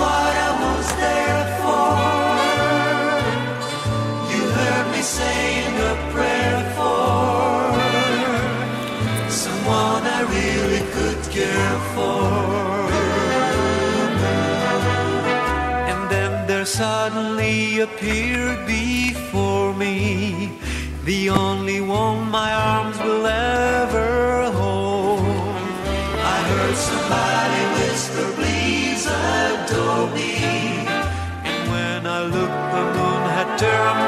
what I was there for. You heard me saying a prayer for someone I really could care for. And then there suddenly appeared before me the only one my arms will ever hold. I heard somebody. Terra